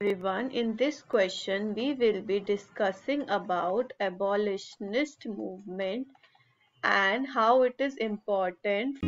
everyone. In this question we will be discussing about abolitionist movement and how it is important